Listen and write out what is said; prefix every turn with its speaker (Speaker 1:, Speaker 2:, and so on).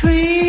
Speaker 1: tree.